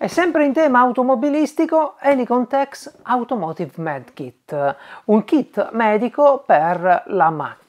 E sempre in tema automobilistico, Helicon Tex Automotive Med Kit, un kit medico per la macchina.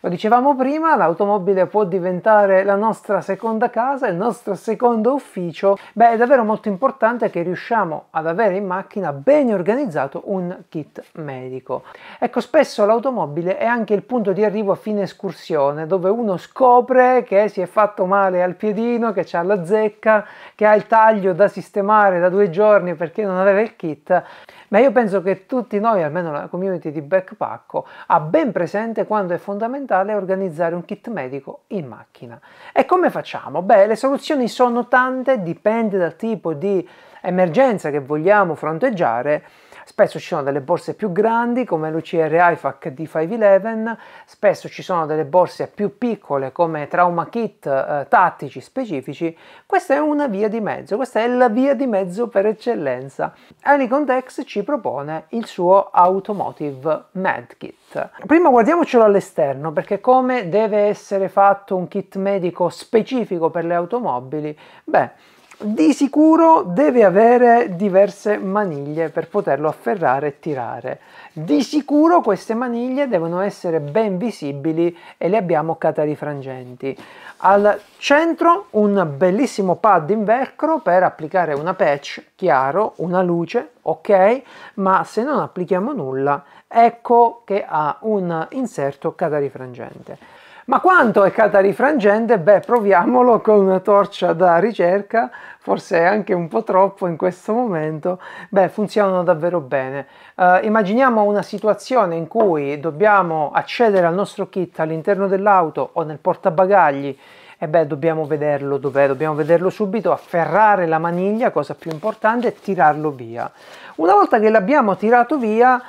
Lo dicevamo prima, l'automobile può diventare la nostra seconda casa, il nostro secondo ufficio. Beh, è davvero molto importante che riusciamo ad avere in macchina ben organizzato un kit medico. Ecco, spesso l'automobile è anche il punto di arrivo a fine escursione, dove uno scopre che si è fatto male al piedino, che ha la zecca, che ha il taglio da sistemare da due giorni perché non aveva il kit ma io penso che tutti noi, almeno la community di Backpacko, ha ben presente quando è fondamentale organizzare un kit medico in macchina. E come facciamo? Beh, le soluzioni sono tante, dipende dal tipo di emergenza che vogliamo fronteggiare Spesso ci sono delle borse più grandi come l'UCR IFAC D511, spesso ci sono delle borse più piccole come trauma kit eh, tattici specifici. Questa è una via di mezzo, questa è la via di mezzo per eccellenza. Helicon Dex ci propone il suo Automotive Med Kit. Prima guardiamocelo all'esterno perché come deve essere fatto un kit medico specifico per le automobili? Beh, di sicuro deve avere diverse maniglie per poterlo afferrare e tirare. Di sicuro queste maniglie devono essere ben visibili e le abbiamo catarifrangenti. Al centro un bellissimo pad in velcro per applicare una patch chiaro, una luce, ok, ma se non applichiamo nulla ecco che ha un inserto catarifrangente. Ma quanto è catarifrangente? Beh, proviamolo con una torcia da ricerca, forse anche un po' troppo in questo momento. Beh, funzionano davvero bene. Uh, immaginiamo una situazione in cui dobbiamo accedere al nostro kit all'interno dell'auto o nel portabagagli e beh, dobbiamo vederlo dov'è, dobbiamo vederlo subito, afferrare la maniglia, cosa più importante, e tirarlo via. Una volta che l'abbiamo tirato via,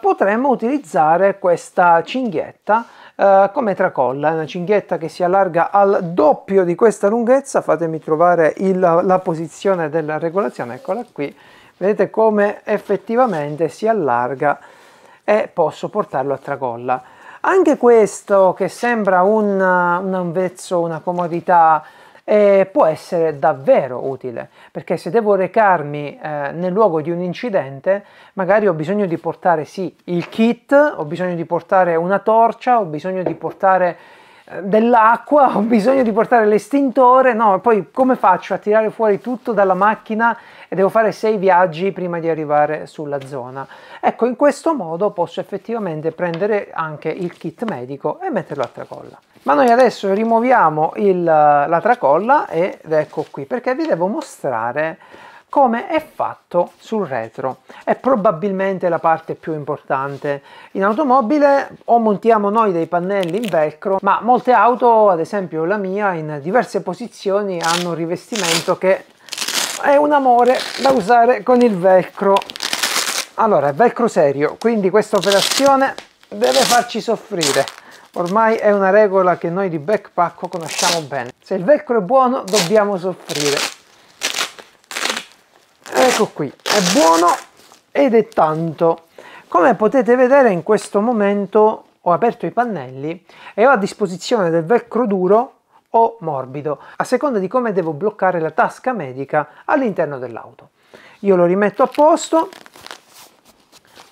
potremmo utilizzare questa cinghietta uh, come tracolla, una cinghietta che si allarga al doppio di questa lunghezza, fatemi trovare il, la posizione della regolazione, eccola qui, vedete come effettivamente si allarga e posso portarlo a tracolla. Anche questo che sembra un, un vezzo, una comodità, eh, può essere davvero utile perché se devo recarmi eh, nel luogo di un incidente magari ho bisogno di portare sì il kit, ho bisogno di portare una torcia, ho bisogno di portare dell'acqua, ho bisogno di portare l'estintore, no, poi come faccio a tirare fuori tutto dalla macchina e devo fare sei viaggi prima di arrivare sulla zona. Ecco, in questo modo posso effettivamente prendere anche il kit medico e metterlo a tracolla. Ma noi adesso rimuoviamo il, la tracolla ed ecco qui, perché vi devo mostrare come è fatto sul retro. È probabilmente la parte più importante. In automobile o montiamo noi dei pannelli in velcro, ma molte auto, ad esempio la mia, in diverse posizioni hanno un rivestimento che è un amore da usare con il velcro. Allora, è velcro serio, quindi questa operazione deve farci soffrire. Ormai è una regola che noi di backpack conosciamo bene. Se il velcro è buono dobbiamo soffrire. Ecco qui, è buono ed è tanto. Come potete vedere in questo momento ho aperto i pannelli e ho a disposizione del velcro duro o morbido, a seconda di come devo bloccare la tasca medica all'interno dell'auto. Io lo rimetto a posto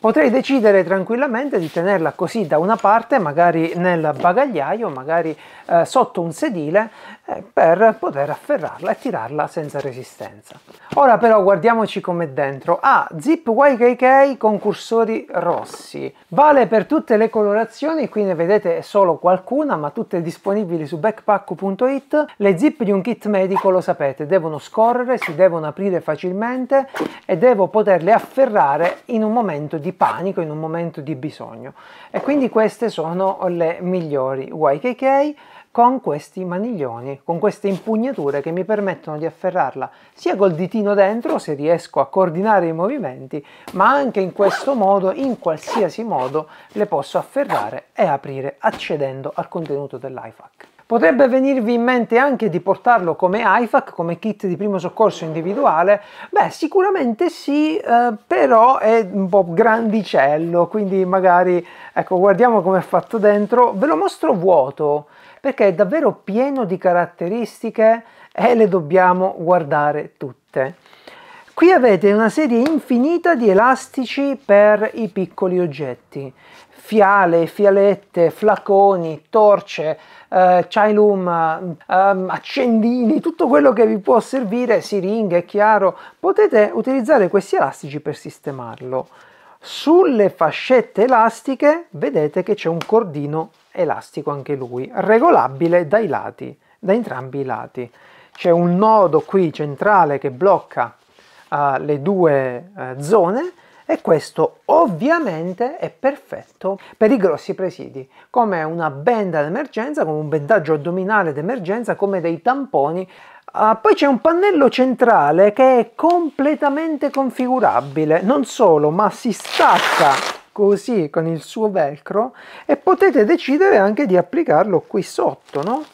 Potrei decidere tranquillamente di tenerla così da una parte, magari nel bagagliaio, magari eh, sotto un sedile, eh, per poter afferrarla e tirarla senza resistenza. Ora però guardiamoci com'è dentro. Ah, zip YKK con cursori rossi. Vale per tutte le colorazioni, qui ne vedete solo qualcuna, ma tutte disponibili su backpack.it. Le zip di un kit medico, lo sapete, devono scorrere, si devono aprire facilmente e devo poterle afferrare in un momento di di panico, in un momento di bisogno. E quindi queste sono le migliori YKK con questi maniglioni, con queste impugnature che mi permettono di afferrarla sia col ditino dentro se riesco a coordinare i movimenti, ma anche in questo modo, in qualsiasi modo, le posso afferrare e aprire accedendo al contenuto dell'iFAC. Potrebbe venirvi in mente anche di portarlo come IFAC, come kit di primo soccorso individuale? Beh, sicuramente sì, eh, però è un po' grandicello, quindi magari, ecco, guardiamo come è fatto dentro. Ve lo mostro vuoto, perché è davvero pieno di caratteristiche e le dobbiamo guardare tutte. Qui avete una serie infinita di elastici per i piccoli oggetti, fiale, fialette, flaconi, torce, eh, chilum, eh, accendini, tutto quello che vi può servire, siringhe, chiaro, potete utilizzare questi elastici per sistemarlo. Sulle fascette elastiche vedete che c'è un cordino elastico anche lui, regolabile dai lati, da entrambi i lati. C'è un nodo qui centrale che blocca uh, le due uh, zone e questo ovviamente è perfetto per i grossi presidi, come una benda d'emergenza, come un bendaggio addominale d'emergenza, come dei tamponi. Uh, poi c'è un pannello centrale che è completamente configurabile, non solo, ma si stacca così con il suo velcro e potete decidere anche di applicarlo qui sotto, no?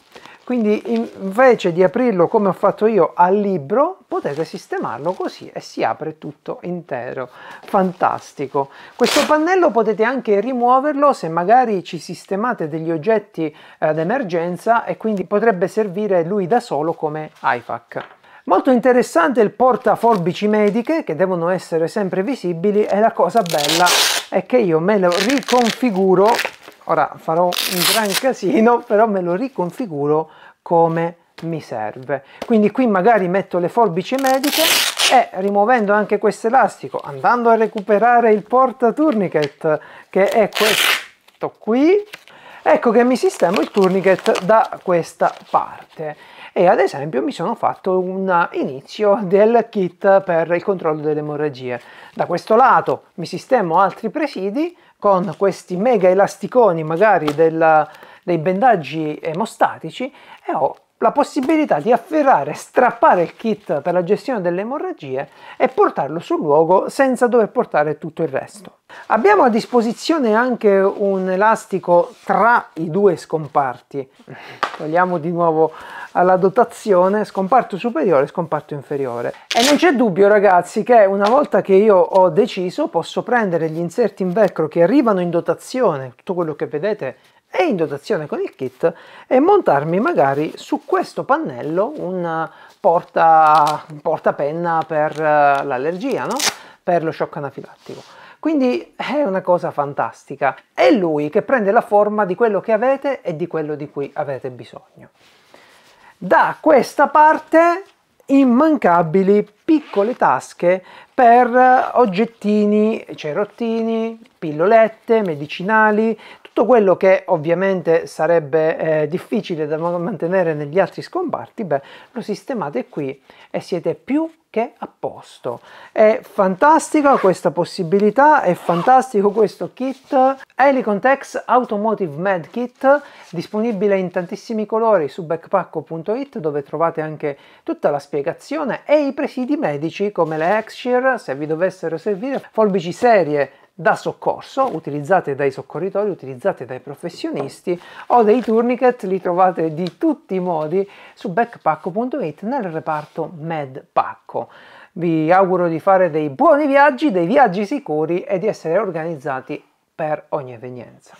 Quindi invece di aprirlo come ho fatto io al libro, potete sistemarlo così e si apre tutto intero. Fantastico! Questo pannello potete anche rimuoverlo se magari ci sistemate degli oggetti eh, d'emergenza e quindi potrebbe servire lui da solo come IFAC. Molto interessante il portaforbici mediche che devono essere sempre visibili e la cosa bella è che io me lo riconfiguro Ora farò un gran casino, però me lo riconfiguro come mi serve. Quindi qui magari metto le forbici mediche e rimuovendo anche questo elastico, andando a recuperare il porta tourniquet che è questo qui, ecco che mi sistemo il tourniquet da questa parte e ad esempio mi sono fatto un inizio del kit per il controllo delle emorragie. Da questo lato mi sistemo altri presidi con questi mega elasticoni magari della, dei bendaggi emostatici e ho la possibilità di afferrare, strappare il kit per la gestione delle emorragie e portarlo sul luogo senza dover portare tutto il resto. Abbiamo a disposizione anche un elastico tra i due scomparti. Togliamo di nuovo alla dotazione scomparto superiore e scomparto inferiore. E non c'è dubbio ragazzi che una volta che io ho deciso posso prendere gli inserti in velcro che arrivano in dotazione, tutto quello che vedete è in dotazione con il kit e montarmi magari su questo pannello un porta, porta penna per eh, l'allergia, no? per lo shock anafilattico. Quindi è una cosa fantastica. È lui che prende la forma di quello che avete e di quello di cui avete bisogno. Da questa parte immancabili piccole tasche per oggettini, cerottini, pillolette, medicinali, tutto quello che ovviamente sarebbe eh, difficile da mantenere negli altri scomparti, beh, lo sistemate qui e siete più che a posto. È fantastica questa possibilità, è fantastico questo kit Helicon Tex Automotive Med Kit, disponibile in tantissimi colori su backpacko.it dove trovate anche tutta la spiegazione e i presidi medici come le X-Shear se vi dovessero servire, forbici serie da soccorso, utilizzate dai soccorritori, utilizzate dai professionisti o dei tourniquet, li trovate di tutti i modi su backpacco.it nel reparto Medpacco. Vi auguro di fare dei buoni viaggi, dei viaggi sicuri e di essere organizzati per ogni evenienza.